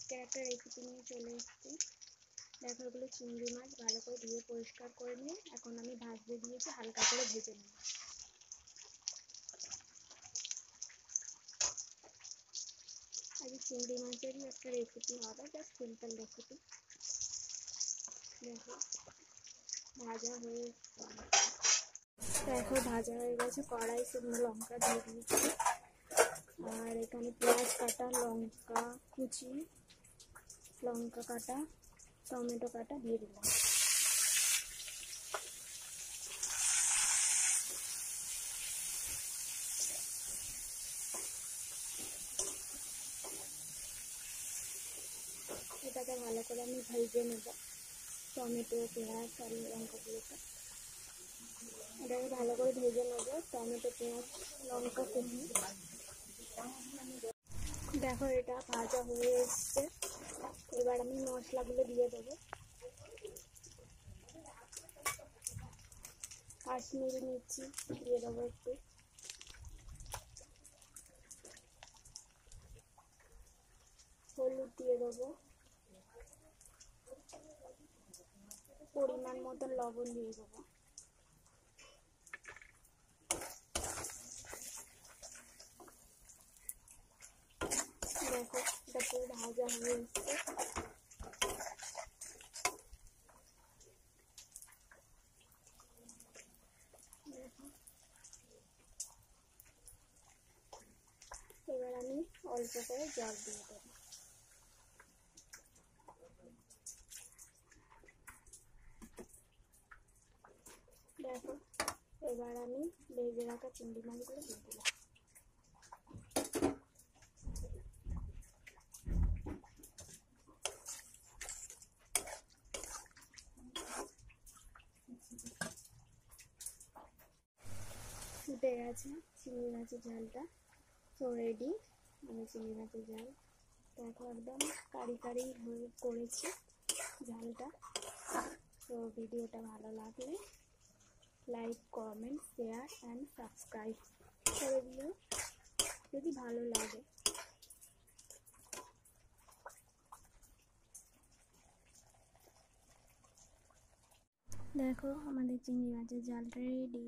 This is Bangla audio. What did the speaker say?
আজকে একটা রেসিপি নিয়ে চলে এসেছি। দেখো এগুলো চিংড়ি মাছ, ভালো করে ধুয়ে পরিষ্কার করে নিয়ে এখন আমি ভাজতে দিয়েছি, হালকা করে ভেজে নেব। আজকে চিংড়ি মাছেরই একটা রেসিপি হবে জাস্ট সিম্পল রেসিপি দেখো, ভাজা হয়ে দেখো, ভাজা হয়ে গেছে, কড়াই শুকনো লঙ্কা দিয়ে দিয়েছি। আর এখানে পেঁয়াজ কাটা, লঙ্কা কুচি লঙ্কা কাটা, টমেটো কাটা দিয়ে দিলাম। এটাকে ভালো করে আমি ভেজে নেব। টমেটো, পেঁয়াজ, আর লঙ্কাগুলোকে। এটাকে ভালো করে ভেজে নেব। টমেটো, পেঁয়াজ, লঙ্কা কুচি। দেখো, এটা ভাজা হয়ে এসছে। এবার আমি মশলাগুলো দিয়ে দেবো। কাশ্মীরি মির্চি দিয়ে দেবো একটু। হলুদ দিয়ে দেবো। পরিমাণ মতো লবণ দিয়ে দেবো। দেখো এটা ভাজা এবার আমি অল্প করে জল দিয়ে দেবো। দেখো, এবার আমি ভেজে রাখা চিংড়ি মাছগুলো দিয়ে দিলাম। ফুটে গেছে, চিংড়ি মাছের ঝালটা। তো রেডি আমি চিংড়ি মাছের ঝাল। দেখো, একদম কারি কারি হয়ে করেছি ঝালটা। তো ভিডিওটা ভালো লাগলে like comment share and subscribe করে দিও, যদি ভালো লাগে। দেখো, আমাদের চিংড়ি মাছের জালটা রেডি